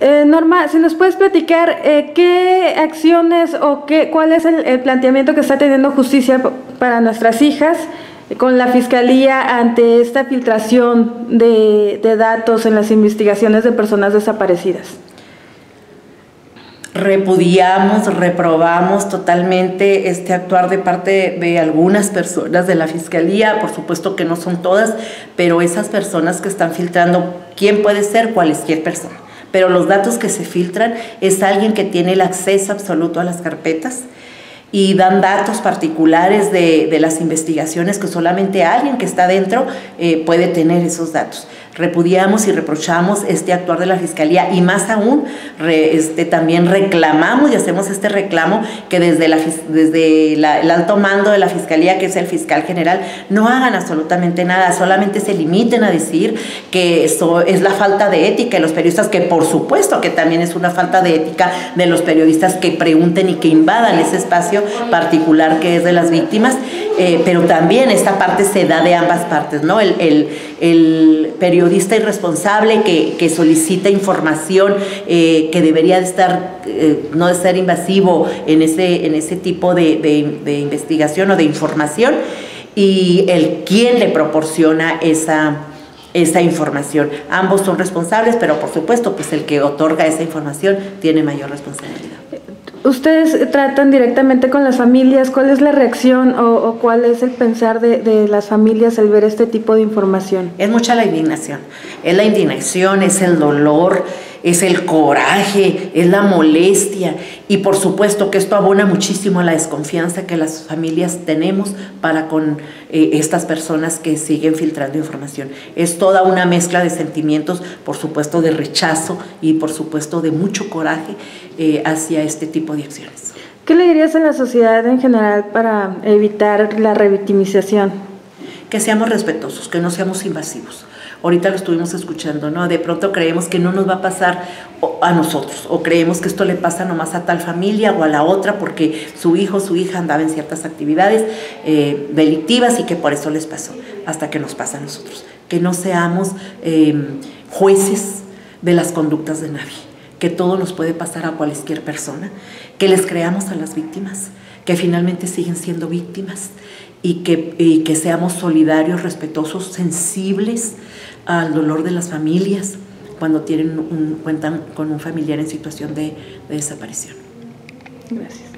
Eh, Norma, si nos puedes platicar eh, qué acciones o qué, cuál es el, planteamiento que está teniendo justicia para nuestras hijas con la Fiscalía ante esta filtración de, de datos en las investigaciones de personas desaparecidas. Repudiamos, reprobamos totalmente este actuar de parte de algunas personas de la Fiscalía, por supuesto que no son todas, pero esas personas que están filtrando, ¿quién puede ser? Cualquier persona pero los datos que se filtran es alguien que tiene el acceso absoluto a las carpetas y dan datos particulares de, las investigaciones que solamente alguien que está dentro eh, puede tener esos datos. Repudiamos y reprochamos este actuar de la Fiscalía y más aún este, también reclamamos y hacemos este reclamo que desde, la, desde el alto mando de la Fiscalía, que es el fiscal general, no hagan absolutamente nada, solamente se limiten a decir que eso es la falta de ética de los periodistas, que por supuesto que también es una falta de ética de los periodistas que pregunten y que invadan ese espacio particular que es de las víctimas, eh, pero también esta parte se da de ambas partes, ¿no? El, periodista irresponsable que, que solicita información eh, que debería de estar, eh, no de ser invasivo en ese, en ese tipo de, de, investigación o de información, y el quién le proporciona esa, esa información. Ambos son responsables, pero por supuesto, pues el que otorga esa información tiene mayor responsabilidad. ¿Ustedes tratan directamente con las familias? ¿Cuál es la reacción o, cuál es el pensar de, de, las familias al ver este tipo de información? Es mucha la indignación. Es la indignación, es el dolor, es el coraje, es la molestia y por supuesto que esto abona muchísimo a la desconfianza que las familias tenemos para con eh, estas personas que siguen filtrando información. Es toda una mezcla de sentimientos, por supuesto de rechazo y por supuesto de mucho coraje eh, hacia este tipo de acciones. ¿Qué le dirías a la sociedad en general para evitar la revictimización? Que seamos respetuosos, que no seamos invasivos ahorita lo estuvimos escuchando, ¿no? De pronto creemos que no nos va a pasar a nosotros o creemos que esto le pasa nomás a tal familia o a la otra porque su hijo o su hija andaba en ciertas actividades eh, delictivas y que por eso les pasó, hasta que nos pasa a nosotros. Que no seamos eh, jueces de las conductas de nadie, que todo nos puede pasar a cualquier persona, que les creamos a las víctimas, que finalmente siguen siendo víctimas y que, y que seamos solidarios, respetuosos, sensibles al dolor de las familias cuando tienen un, cuentan con un familiar en situación de, de desaparición. Gracias.